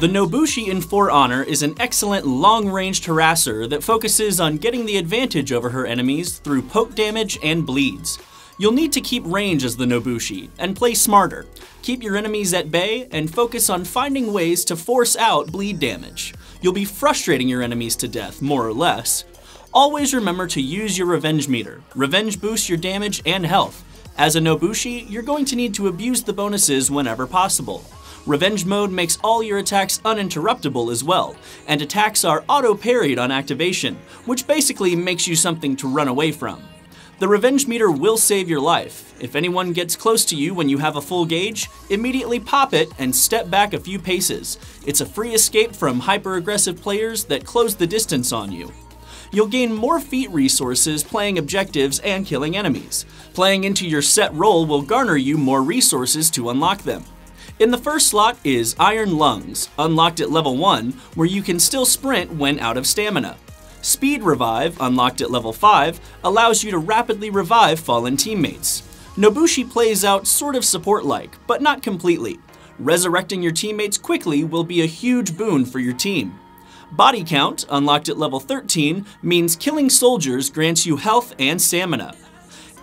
The Nobushi in For Honor is an excellent long-ranged harasser that focuses on getting the advantage over her enemies through poke damage and bleeds. You'll need to keep range as the Nobushi and play smarter. Keep your enemies at bay and focus on finding ways to force out bleed damage. You'll be frustrating your enemies to death, more or less. Always remember to use your revenge meter. Revenge boosts your damage and health. As a Nobushi, you're going to need to abuse the bonuses whenever possible. Revenge mode makes all your attacks uninterruptible as well, and attacks are auto-parried on activation, which basically makes you something to run away from. The revenge meter will save your life. If anyone gets close to you when you have a full gauge, immediately pop it and step back a few paces. It's a free escape from hyper-aggressive players that close the distance on you. You'll gain more feat resources playing objectives and killing enemies. Playing into your set role will garner you more resources to unlock them. In the first slot is Iron Lungs, unlocked at level 1, where you can still sprint when out of stamina. Speed Revive, unlocked at level 5, allows you to rapidly revive fallen teammates. Nobushi plays out sort of support-like, but not completely. Resurrecting your teammates quickly will be a huge boon for your team. Body Count, unlocked at level 13, means killing soldiers grants you health and stamina.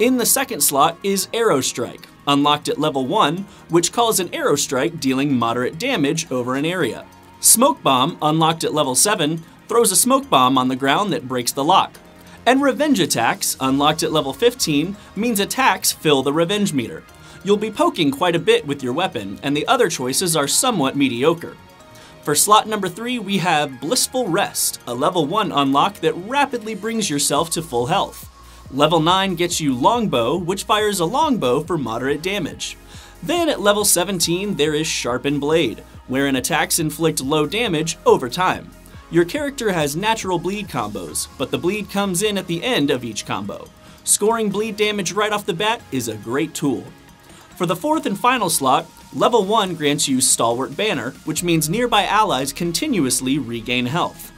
In the second slot is Arrow Strike, unlocked at level 1, which calls an arrow strike dealing moderate damage over an area. Smoke Bomb, unlocked at level 7, throws a smoke bomb on the ground that breaks the lock. And Revenge Attacks, unlocked at level 15, means attacks fill the revenge meter. You'll be poking quite a bit with your weapon, and the other choices are somewhat mediocre. For slot number 3, we have Blissful Rest, a level 1 unlock that rapidly brings yourself to full health. Level 9 gets you Longbow, which fires a longbow for moderate damage. Then at level 17 there is Sharpened Blade, wherein attacks inflict low damage over time. Your character has natural bleed combos, but the bleed comes in at the end of each combo. Scoring bleed damage right off the bat is a great tool. For the fourth and final slot, level 1 grants you Stalwart Banner, which means nearby allies continuously regain health.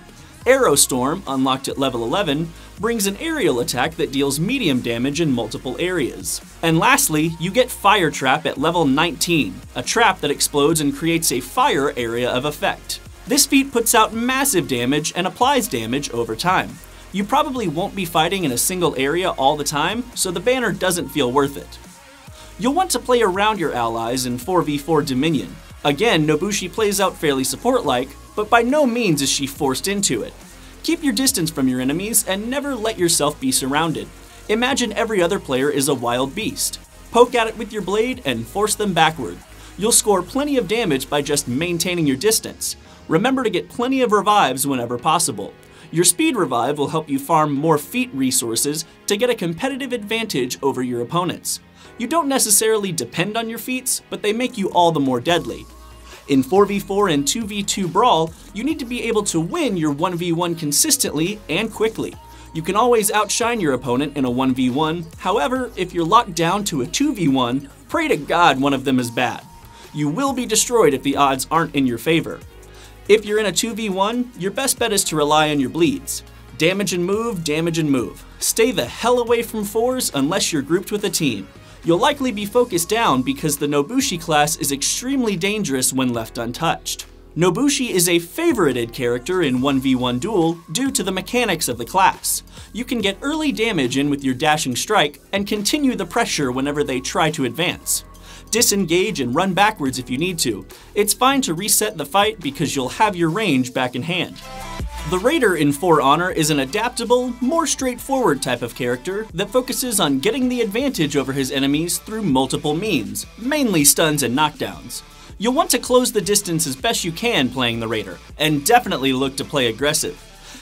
Arrow Storm, unlocked at level 11, brings an aerial attack that deals medium damage in multiple areas. And lastly, you get Fire Trap at level 19, a trap that explodes and creates a fire area of effect. This feat puts out massive damage and applies damage over time. You probably won't be fighting in a single area all the time, so the banner doesn't feel worth it. You'll want to play around your allies in 4v4 Dominion. Again, Nobushi plays out fairly support-like, but by no means is she forced into it. Keep your distance from your enemies and never let yourself be surrounded. Imagine every other player is a wild beast. Poke at it with your blade and force them backward. You'll score plenty of damage by just maintaining your distance. Remember to get plenty of revives whenever possible. Your speed revive will help you farm more feat resources to get a competitive advantage over your opponents. You don't necessarily depend on your feats, but they make you all the more deadly. In 4v4 and 2v2 Brawl, you need to be able to win your 1v1 consistently and quickly. You can always outshine your opponent in a 1v1, however, if you're locked down to a 2v1, pray to God one of them is bad. You will be destroyed if the odds aren't in your favor. If you're in a 2v1, your best bet is to rely on your bleeds. Damage and move, damage and move. Stay the hell away from fours unless you're grouped with a team. You'll likely be focused down because the Nobushi class is extremely dangerous when left untouched. Nobushi is a favorited character in 1v1 duel due to the mechanics of the class. You can get early damage in with your dashing strike and continue the pressure whenever they try to advance. Disengage and run backwards if you need to. It's fine to reset the fight because you'll have your range back in hand. The Raider in For Honor is an adaptable, more straightforward type of character that focuses on getting the advantage over his enemies through multiple means, mainly stuns and knockdowns. You'll want to close the distance as best you can playing the Raider, and definitely look to play aggressive.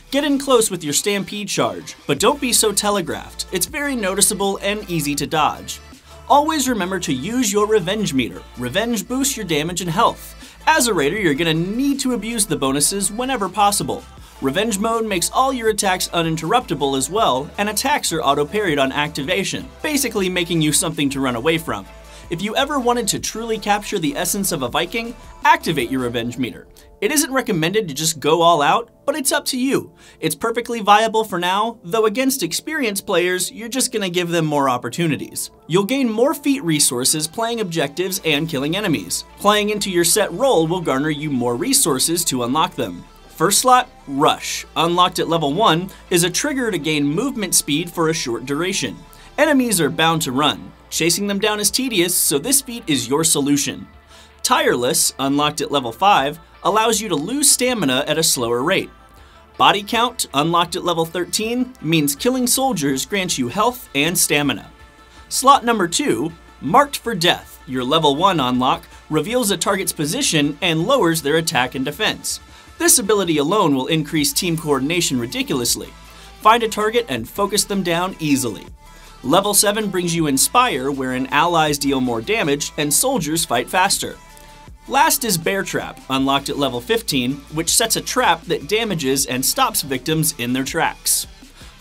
Get in close with your Stampede charge, but don't be so telegraphed. It's very noticeable and easy to dodge. Always remember to use your Revenge meter. Revenge boosts your damage and health. As a Raider, you're going to need to abuse the bonuses whenever possible. Revenge mode makes all your attacks uninterruptible as well, and attacks are auto-parried on activation, basically making you something to run away from. If you ever wanted to truly capture the essence of a Viking, activate your revenge meter. It isn't recommended to just go all out, but it's up to you. It's perfectly viable for now, though against experienced players, you're just gonna give them more opportunities. You'll gain more feat resources playing objectives and killing enemies. Playing into your set role will garner you more resources to unlock them. First slot, Rush, unlocked at level 1, is a trigger to gain movement speed for a short duration. Enemies are bound to run. Chasing them down is tedious, so this feat is your solution. Tireless, unlocked at level 5, allows you to lose stamina at a slower rate. Body Count, unlocked at level 13, means killing soldiers grants you health and stamina. Slot number 2, Marked for Death, your level 1 unlock, reveals a target's position and lowers their attack and defense. This ability alone will increase team coordination ridiculously. Find a target and focus them down easily. Level 7 brings you Inspire, wherein allies deal more damage and soldiers fight faster. Last is Bear Trap, unlocked at level 15, which sets a trap that damages and stops victims in their tracks.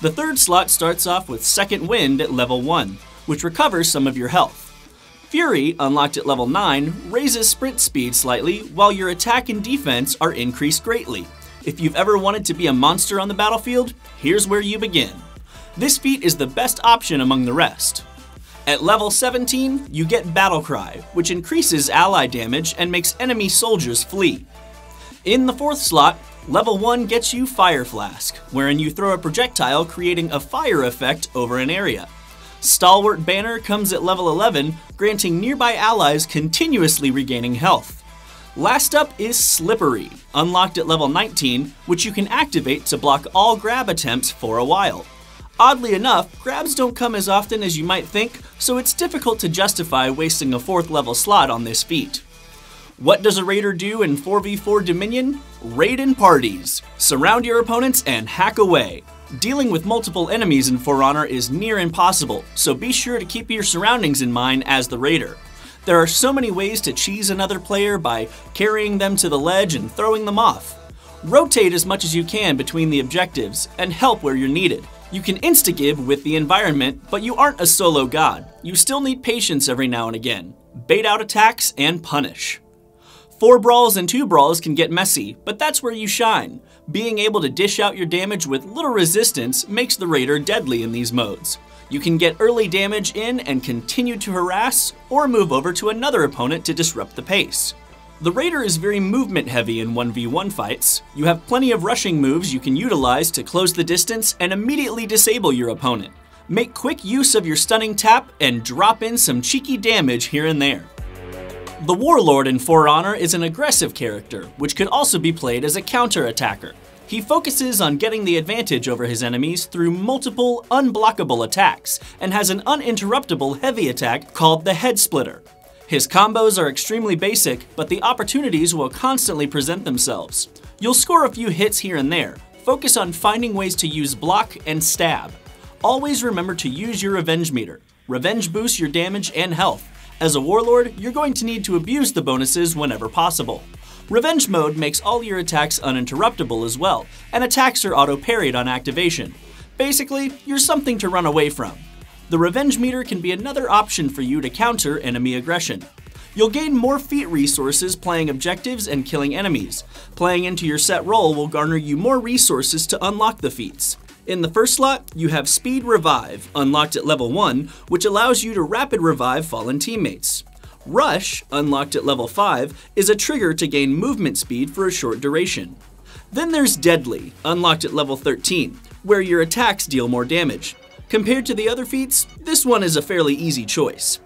The third slot starts off with Second Wind at level 1, which recovers some of your health. Fury, unlocked at level 9, raises sprint speed slightly, while your attack and defense are increased greatly. If you've ever wanted to be a monster on the battlefield, here's where you begin. This feat is the best option among the rest. At level 17, you get Battle Cry, which increases ally damage and makes enemy soldiers flee. In the fourth slot, level 1 gets you Fire Flask, wherein you throw a projectile creating a fire effect over an area. Stalwart Banner comes at level 11, granting nearby allies continuously regaining health. Last up is Slippery, unlocked at level 19, which you can activate to block all grab attempts for a while. Oddly enough, grabs don't come as often as you might think, so it's difficult to justify wasting a 4th level slot on this feat. What does a raider do in 4v4 Dominion? Raid in parties. Surround your opponents and hack away. Dealing with multiple enemies in For Honor is near impossible, so be sure to keep your surroundings in mind as the raider. There are so many ways to cheese another player by carrying them to the ledge and throwing them off. Rotate as much as you can between the objectives and help where you're needed. You can insta-give with the environment, but you aren't a solo god. You still need patience every now and again. Bait out attacks and punish. Four brawls and two brawls can get messy, but that's where you shine. Being able to dish out your damage with little resistance makes the Raider deadly in these modes. You can get early damage in and continue to harass, or move over to another opponent to disrupt the pace. The Raider is very movement heavy in 1v1 fights. You have plenty of rushing moves you can utilize to close the distance and immediately disable your opponent. Make quick use of your stunning tap and drop in some cheeky damage here and there. The Warlord in For Honor is an aggressive character, which could also be played as a counter-attacker. He focuses on getting the advantage over his enemies through multiple, unblockable attacks, and has an uninterruptible heavy attack called the Head Splitter. His combos are extremely basic, but the opportunities will constantly present themselves. You'll score a few hits here and there. Focus on finding ways to use block and stab. Always remember to use your revenge meter. Revenge boosts your damage and health. As a warlord, you're going to need to abuse the bonuses whenever possible. Revenge mode makes all your attacks uninterruptible as well, and attacks are auto-parried on activation. Basically, you're something to run away from the Revenge Meter can be another option for you to counter enemy aggression. You'll gain more feat resources playing objectives and killing enemies. Playing into your set role will garner you more resources to unlock the feats. In the first slot, you have Speed Revive, unlocked at level 1, which allows you to rapid revive fallen teammates. Rush, unlocked at level 5, is a trigger to gain movement speed for a short duration. Then there's Deadly, unlocked at level 13, where your attacks deal more damage. Compared to the other feats, this one is a fairly easy choice.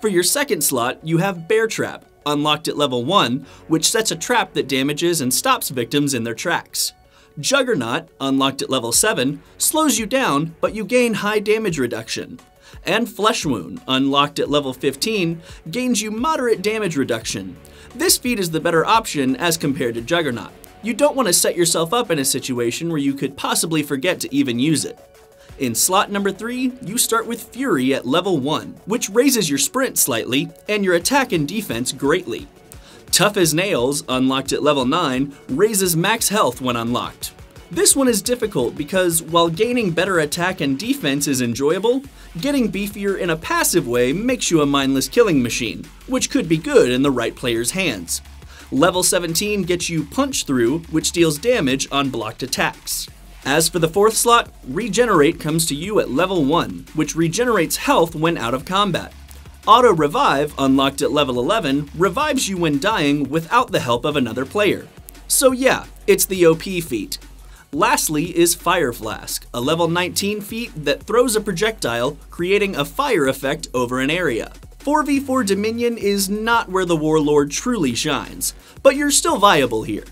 For your second slot, you have Bear Trap, unlocked at level 1, which sets a trap that damages and stops victims in their tracks. Juggernaut, unlocked at level 7, slows you down, but you gain high damage reduction. And Flesh Wound, unlocked at level 15, gains you moderate damage reduction. This feat is the better option as compared to Juggernaut. You don't want to set yourself up in a situation where you could possibly forget to even use it. In slot number 3, you start with Fury at level 1, which raises your sprint slightly and your attack and defense greatly. Tough as Nails, unlocked at level 9, raises max health when unlocked. This one is difficult because while gaining better attack and defense is enjoyable, getting beefier in a passive way makes you a mindless killing machine, which could be good in the right player's hands. Level 17 gets you Punch Through, which deals damage on blocked attacks. As for the fourth slot, Regenerate comes to you at level 1, which regenerates health when out of combat. Auto Revive, unlocked at level 11, revives you when dying without the help of another player. So yeah, it's the OP feat, Lastly is Fire Flask, a level 19 feat that throws a projectile, creating a fire effect over an area. 4v4 Dominion is not where the Warlord truly shines, but you're still viable here.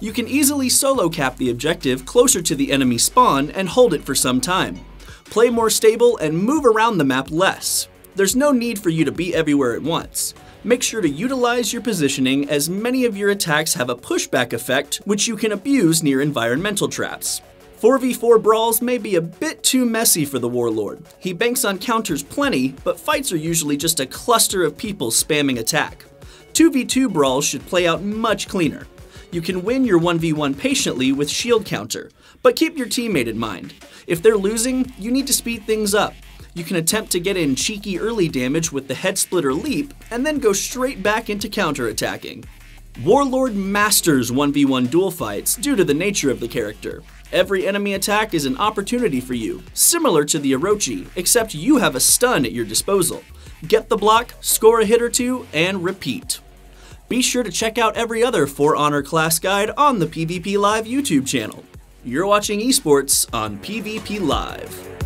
You can easily solo cap the objective closer to the enemy spawn and hold it for some time. Play more stable and move around the map less. There's no need for you to be everywhere at once make sure to utilize your positioning as many of your attacks have a pushback effect which you can abuse near environmental traps. 4v4 brawls may be a bit too messy for the Warlord. He banks on counters plenty, but fights are usually just a cluster of people spamming attack. 2v2 brawls should play out much cleaner. You can win your 1v1 patiently with shield counter, but keep your teammate in mind. If they're losing, you need to speed things up you can attempt to get in cheeky early damage with the Head Splitter Leap, and then go straight back into counterattacking. Warlord masters 1v1 duel fights due to the nature of the character. Every enemy attack is an opportunity for you, similar to the Orochi, except you have a stun at your disposal. Get the block, score a hit or two, and repeat. Be sure to check out every other For Honor class guide on the PvP Live YouTube channel. You're watching esports on PvP Live.